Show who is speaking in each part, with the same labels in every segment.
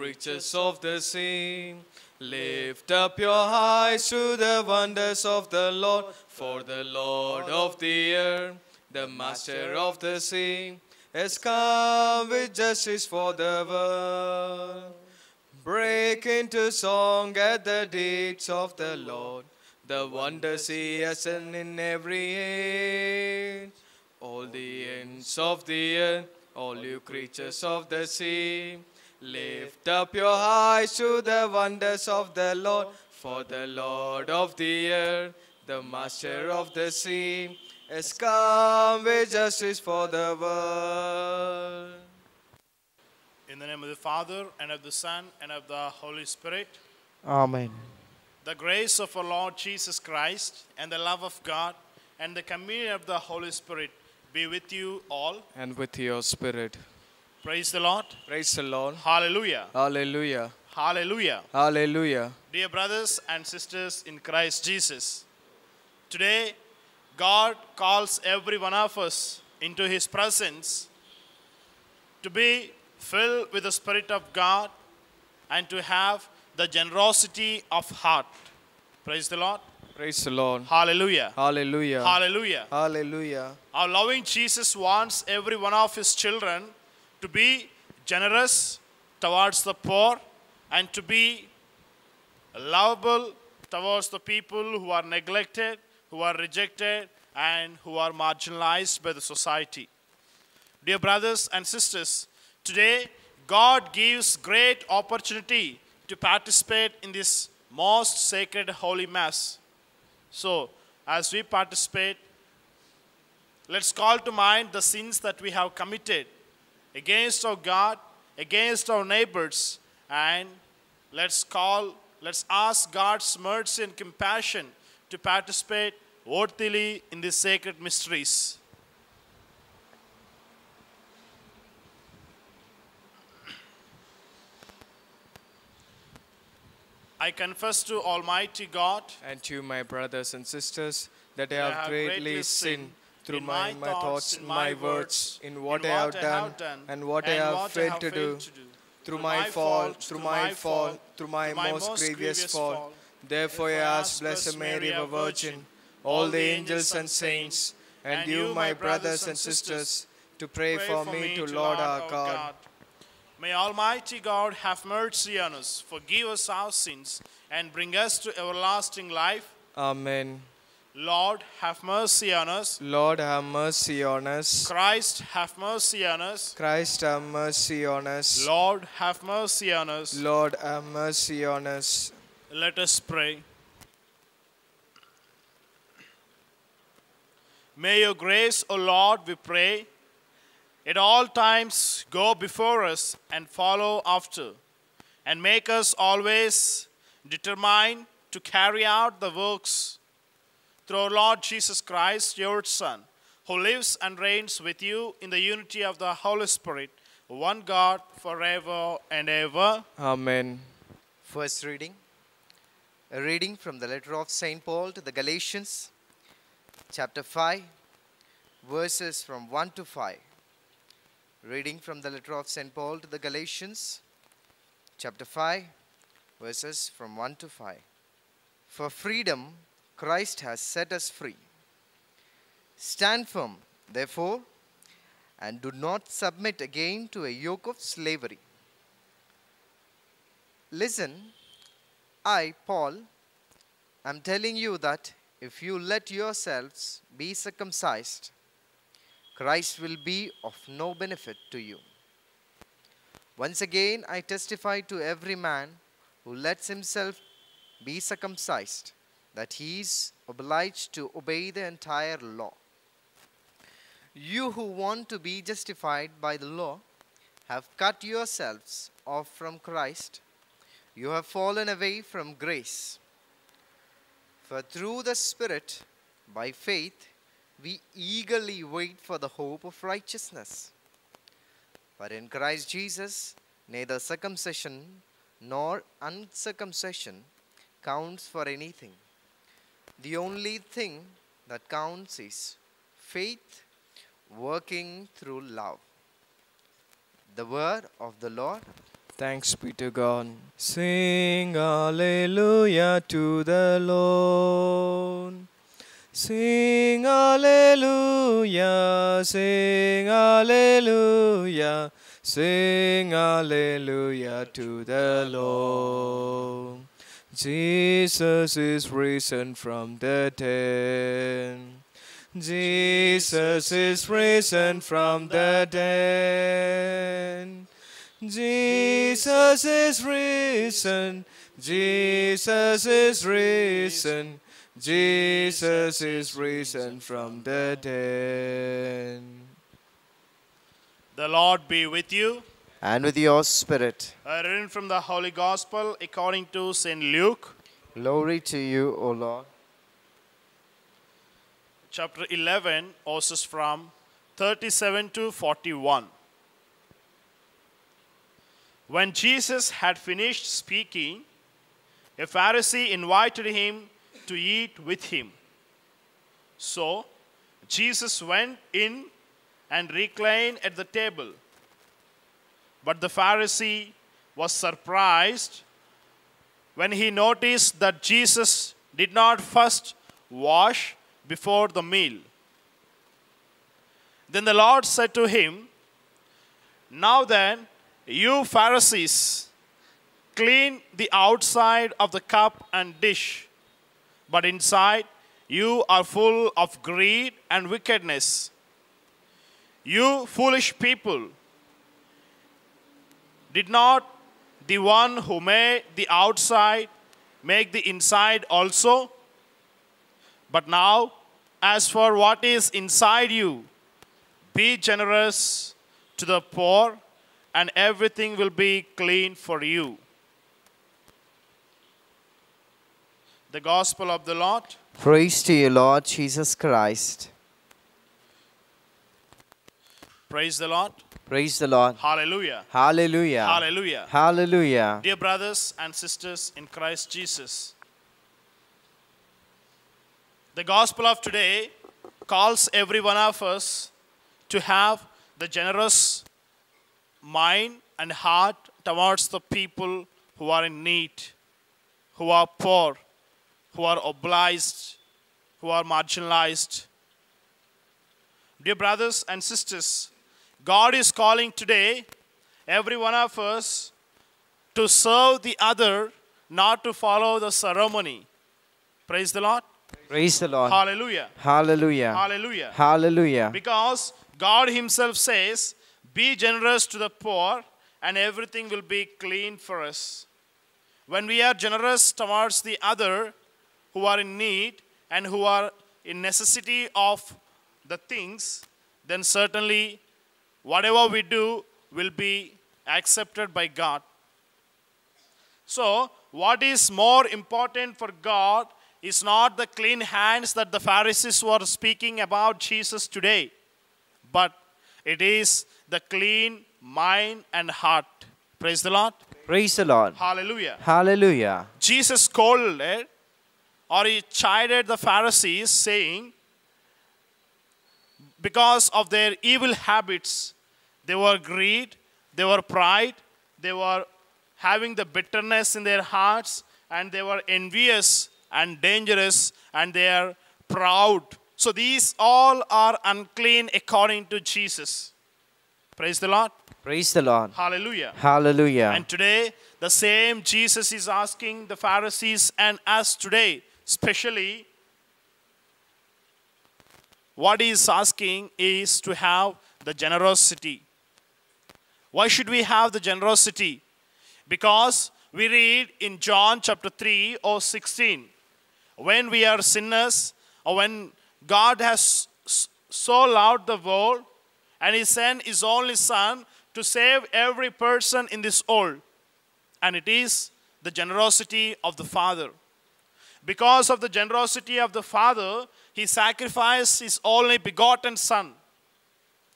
Speaker 1: creatures of the sea. Lift up your eyes to the wonders of the Lord, for the Lord of the earth, the master of the sea, has come with justice for the world. Break into song at the deeds of the Lord, the wonders he has done in every age. All the ends of the earth, all you creatures of the sea, lift up your eyes to the wonders of the Lord, for the Lord of the earth, the master of the sea, has come with justice for the world.
Speaker 2: In the name of the Father, and of the Son, and of the Holy Spirit,
Speaker 3: Amen.
Speaker 2: the grace of our Lord Jesus Christ, and the love of God, and the communion of the Holy Spirit be with you all.
Speaker 1: And with your spirit.
Speaker 2: Praise the Lord.
Speaker 1: Praise the Lord.
Speaker 2: Hallelujah.
Speaker 1: Hallelujah.
Speaker 2: Hallelujah.
Speaker 1: Hallelujah.
Speaker 2: Dear brothers and sisters in Christ Jesus, today God calls every one of us into His presence to be filled with the Spirit of God and to have the generosity of heart. Praise the Lord.
Speaker 1: Praise the Lord.
Speaker 2: Hallelujah.
Speaker 1: Hallelujah.
Speaker 2: Hallelujah.
Speaker 1: Hallelujah.
Speaker 2: Our loving Jesus wants every one of His children to be generous towards the poor and to be lovable towards the people who are neglected, who are rejected, and who are marginalized by the society. Dear brothers and sisters, today God gives great opportunity to participate in this most sacred Holy Mass. So, as we participate, let's call to mind the sins that we have committed against our God, against our neighbors, and let's call, let's ask God's mercy and compassion to participate worthily in these sacred mysteries. I confess to Almighty God
Speaker 1: And to my brothers and sisters, that I have
Speaker 2: have
Speaker 1: greatly
Speaker 2: greatly
Speaker 1: sinned through my,
Speaker 2: my thoughts,
Speaker 1: my words, in what I have done, and what I have failed to do. Through my fault, through my fault, through my most grievous fault. Therefore I ask Blessed Mary, our Virgin, all the angels and saints, and you, my brothers and sisters, to pray for me to Lord our God.
Speaker 2: May Almighty God have mercy on us, forgive us our sins, and bring us to everlasting life.
Speaker 1: Amen.
Speaker 2: Lord, have mercy on us.
Speaker 1: Lord, have mercy on us.
Speaker 2: Christ, have mercy on us.
Speaker 1: Christ, have mercy on us.
Speaker 2: Lord, have mercy on us.
Speaker 1: Lord, have mercy on us.
Speaker 2: Let us pray. May your grace, O Lord, we pray, at all times go before us and follow after, and make us always determined to carry out the works through our Lord Jesus Christ, your Son, who lives and reigns with you in the unity of the Holy Spirit, one God, forever and ever.
Speaker 1: Amen.
Speaker 3: First reading. A reading from the letter of St. Paul to the Galatians, chapter 5, verses from 1 to 5. Reading from the letter of St. Paul to the Galatians, chapter 5, verses from 1 to 5. For freedom, Christ has set us free. Stand firm, therefore, and do not submit again to a yoke of slavery. Listen, I, Paul, am telling you that if you let yourselves be circumcised, Christ will be of no benefit to you. Once again, I testify to every man who lets himself be circumcised that he is obliged to obey the entire law. You who want to be justified by the law have cut yourselves off from Christ. You have fallen away from grace. For through the Spirit, by faith, we eagerly wait for the hope of righteousness. But in Christ Jesus, neither circumcision nor uncircumcision counts for anything. The only thing that counts is faith working through love. The word of the Lord.
Speaker 1: Thanks be to God. Sing Alleluia to the Lord. Sing Alleluia, sing Alleluia, sing Alleluia to the Lord. Jesus is risen from the dead. Jesus is risen from the dead. Jesus is risen. Jesus is risen. Jesus is risen from the dead.
Speaker 2: The Lord be with you.
Speaker 3: And with your spirit.
Speaker 2: Uh, written from the Holy Gospel according to St. Luke,
Speaker 3: Glory to you, O Lord.
Speaker 2: chapter 11, verses from 37 to 41. When Jesus had finished speaking, a Pharisee invited him to eat with him. So Jesus went in and reclined at the table. But the Pharisee was surprised when he noticed that Jesus did not first wash before the meal. Then the Lord said to him, Now then, you Pharisees, clean the outside of the cup and dish, but inside you are full of greed and wickedness. You foolish people, did not the one who made the outside make the inside also? But now, as for what is inside you, be generous to the poor, and everything will be clean for you. The Gospel of the Lord.
Speaker 3: Praise to you, Lord Jesus Christ.
Speaker 2: Praise the Lord.
Speaker 3: Praise the Lord.
Speaker 2: Hallelujah.
Speaker 3: Hallelujah.
Speaker 2: Hallelujah.
Speaker 3: Hallelujah.
Speaker 2: Dear brothers and sisters in Christ Jesus, the gospel of today calls every one of us to have the generous mind and heart towards the people who are in need, who are poor, who are obliged, who are marginalized. Dear brothers and sisters, God is calling today every one of us to serve the other, not to follow the ceremony. Praise the Lord.
Speaker 3: Praise the Lord.
Speaker 2: Hallelujah.
Speaker 3: Hallelujah.
Speaker 2: Hallelujah.
Speaker 3: Hallelujah.
Speaker 2: Because God Himself says, Be generous to the poor, and everything will be clean for us. When we are generous towards the other who are in need and who are in necessity of the things, then certainly whatever we do will be accepted by God. So, what is more important for God is not the clean hands that the Pharisees were speaking about Jesus today, but it is the clean mind and heart. Praise the Lord.
Speaker 3: Praise the Lord.
Speaker 2: Hallelujah.
Speaker 3: Hallelujah.
Speaker 2: Jesus scolded or he chided the Pharisees, saying, because of their evil habits, they were greed, they were pride, they were having the bitterness in their hearts, and they were envious and dangerous, and they are proud. So these all are unclean according to Jesus. Praise the Lord.
Speaker 3: Praise the Lord.
Speaker 2: Hallelujah.
Speaker 3: Hallelujah.
Speaker 2: And today, the same Jesus is asking the Pharisees and us today, especially, what he is asking is to have the generosity. Why should we have the generosity? Because we read in John chapter 3 or 16, when we are sinners, or when God has so loved the world, and he sent his only Son to save every person in this world. And it is the generosity of the Father. Because of the generosity of the Father, he sacrificed his only begotten Son.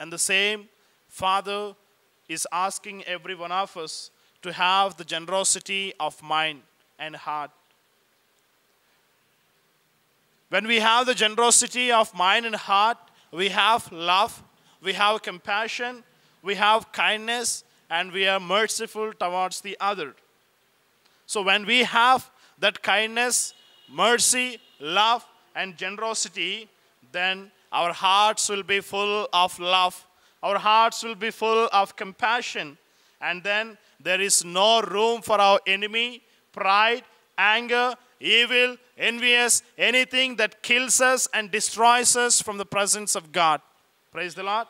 Speaker 2: And the same Father is asking every one of us to have the generosity of mind and heart. When we have the generosity of mind and heart, we have love, we have compassion, we have kindness and we are merciful towards the other. So when we have that kindness, mercy, love, and generosity, then our hearts will be full of love. Our hearts will be full of compassion. And then there is no room for our enemy, pride, anger, evil, envious, anything that kills us and destroys us from the presence of God. Praise the Lord.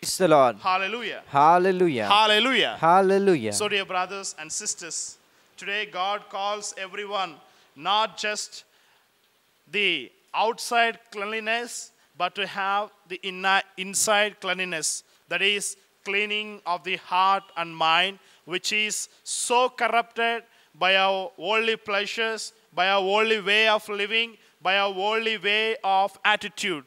Speaker 3: Praise the Lord.
Speaker 2: Hallelujah.
Speaker 3: Hallelujah.
Speaker 2: Hallelujah.
Speaker 3: Hallelujah.
Speaker 2: So, dear brothers and sisters, today God calls everyone not just the outside cleanliness, but to have the inni- inside cleanliness. That is, cleaning of the heart and mind, which is so corrupted by our worldly pleasures, by our worldly way of living, by our worldly way of attitude.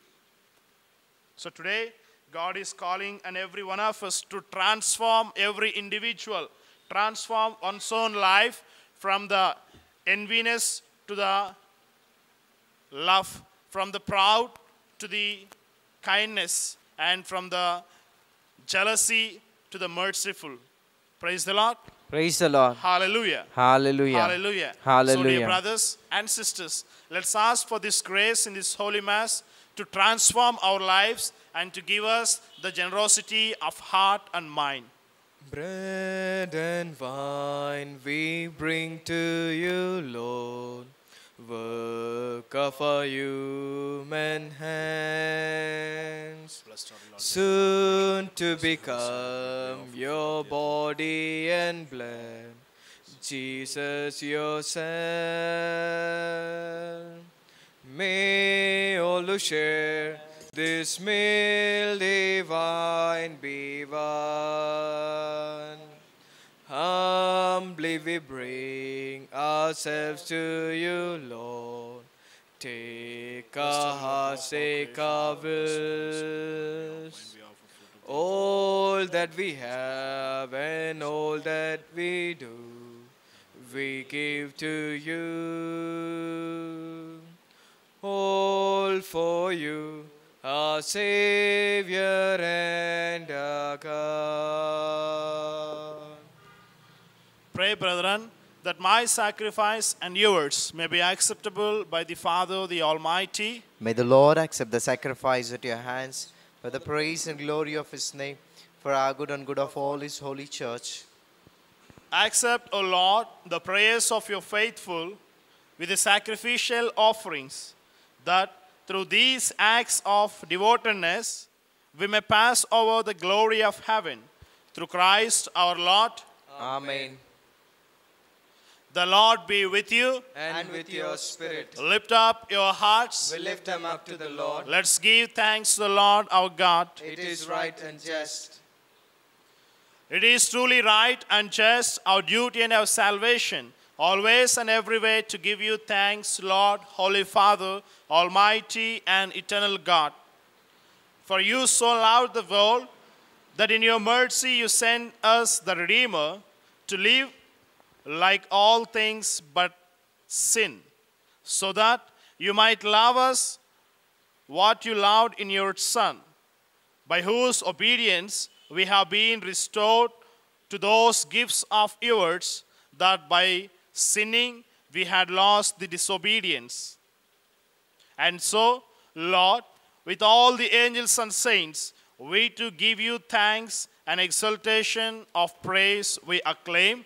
Speaker 2: So today, God is calling and every one of us to transform every individual, transform one's own life from the enviness to the love, from the proud to the kindness, and from the jealousy to the merciful. Praise the Lord.
Speaker 3: Praise the Lord.
Speaker 2: Hallelujah.
Speaker 3: Hallelujah.
Speaker 2: Hallelujah. So,
Speaker 3: Hallelujah.
Speaker 2: dear brothers and sisters, let's ask for this grace in this Holy Mass to transform our lives and to give us the generosity of heart and mind.
Speaker 1: Bread and wine we bring to you, Lord. Work of our human hands. Soon to become your body and blood. Jesus, yourself. May all who share this meal divine be one. Humbly we bring ourselves to you, Lord. Take our hearts, take our wills. All that we have and all that we do, we give to you. All for you, our Savior and our God.
Speaker 2: Pray, brethren, that my sacrifice and yours may be acceptable by the Father, the Almighty.
Speaker 3: May the Lord accept the sacrifice at your hands for the praise and glory of his name, for our good and good of all his holy church.
Speaker 2: Accept, O Lord, the prayers of your faithful with the sacrificial offerings, that through these acts of devotedness we may pass over the glory of heaven. Through Christ our Lord,
Speaker 3: Amen.
Speaker 2: The Lord be with you.
Speaker 1: And with your spirit,
Speaker 2: Lift up your hearts.
Speaker 1: we lift them up to the Lord.
Speaker 2: Let's give thanks to the Lord our God.
Speaker 1: It is right and just.
Speaker 2: It is truly right and just, our duty and our salvation, always and everywhere to give you thanks, Lord, Holy Father, Almighty and eternal God. For you so loved the world that in your mercy you sent us the Redeemer to live like all things but sin, so that you might love us what you loved in your Son by whose obedience we have been restored to those gifts of yours, that by sinning we had lost the disobedience. And so, Lord, with all the angels and saints, we to give you thanks and exaltation of praise we acclaim.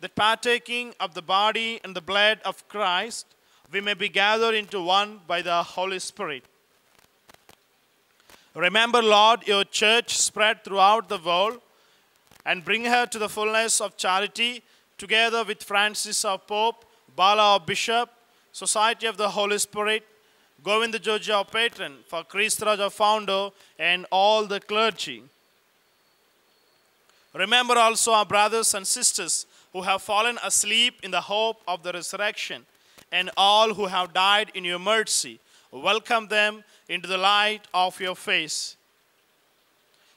Speaker 2: that partaking of the body and the blood of Christ, we may be gathered into one by the Holy Spirit. Remember, Lord, your church spread throughout the world and bring her to the fullness of charity, together with Francis our Pope, Bala our Bishop, Society of the Holy Spirit, Govinda George our patron, for Christraj our founder, and all the clergy. Remember also our brothers and sisters who have fallen asleep in the hope of the resurrection, and all who have died in your mercy. Welcome them into the light of your face.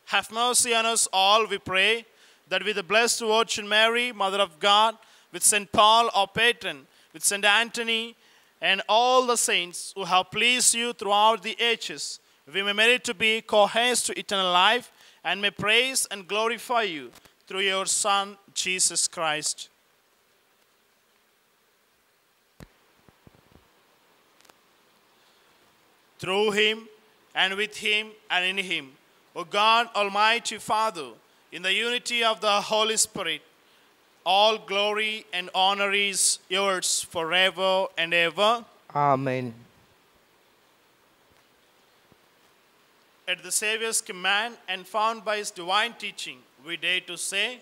Speaker 2: Have mercy on us all, we pray, that with the Blessed Virgin Mary, Mother of God, with St. Paul, our patron, with St. Anthony, and all the saints who have pleased you throughout the ages, we may merit to be co-heirs to eternal life and may praise and glorify you through your Son, Jesus Christ. Through him and with him and in him, O God, Almighty Father, in the unity of the Holy Spirit, all glory and honor is yours forever and ever.
Speaker 3: Amen.
Speaker 2: At the Saviour's command and found by his divine teaching, we dare to say,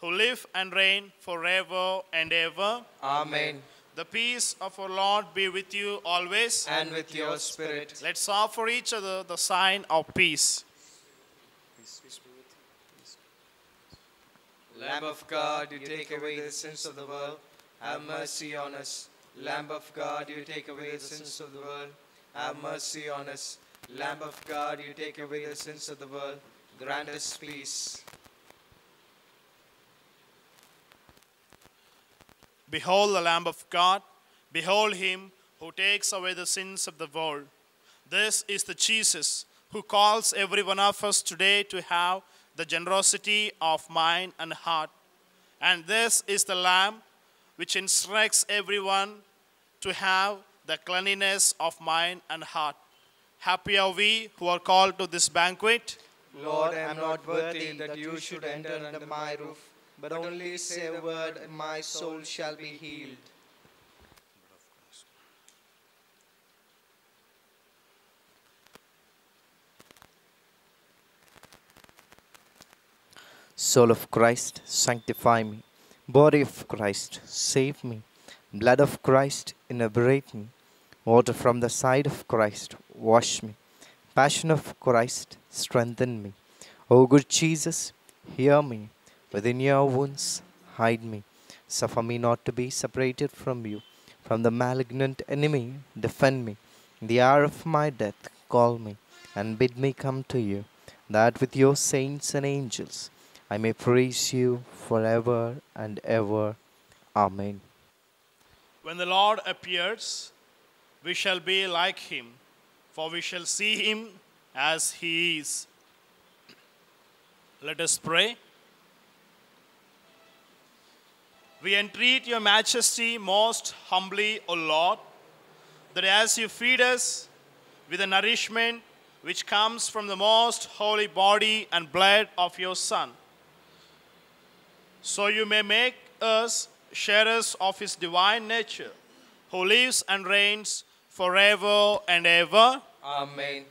Speaker 2: who live and reign forever and ever.
Speaker 3: Amen.
Speaker 2: The peace of our Lord be with you always.
Speaker 3: And with your spirit.
Speaker 2: Let's offer each other the sign of peace.
Speaker 3: Lamb of God, you take away the sins of the world, have mercy on us. Lamb of God, you take away the sins of the world, have mercy on us. Lamb of God, you take away the sins of the world, grant us peace.
Speaker 2: Behold the Lamb of God. Behold him who takes away the sins of the world. This is the Jesus who calls every one of us today to have the generosity of mind and heart. And this is the Lamb which instructs everyone to have the cleanliness of mind and heart. Happy are we who are called to this banquet.
Speaker 3: Lord, I am not worthy that you should enter under my roof, but only say the word, and my soul shall be healed. Soul of Christ, sanctify me. Body of Christ, save me. Blood of Christ, inebriate me. Water from the side of Christ, wash me. Passion of Christ, strengthen me. O good Jesus, hear me. Within your wounds, hide me. Suffer me not to be separated from you. From the malignant enemy, defend me. In the hour of my death, call me and bid me come to you, that with your saints and angels I may praise you forever and ever. Amen.
Speaker 2: When the Lord appears, we shall be like him, for we shall see him as he is. Let us pray. We entreat your majesty most humbly, O Lord, that as you feed us with the nourishment which comes from the most holy body and blood of your Son, so you may make us sharers of his divine nature, who lives and reigns forever and ever.
Speaker 1: Amen.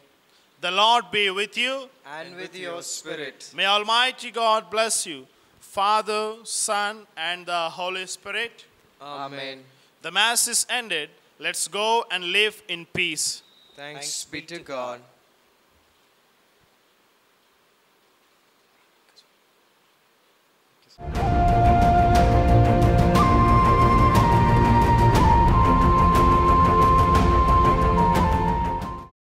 Speaker 2: The Lord be with you.
Speaker 3: And
Speaker 1: with your spirit.
Speaker 2: May Almighty God bless you, Father, Son, and the Holy Spirit.
Speaker 1: Amen.
Speaker 2: The Mass is ended. Let's go and live in peace.
Speaker 1: Thanks be to God.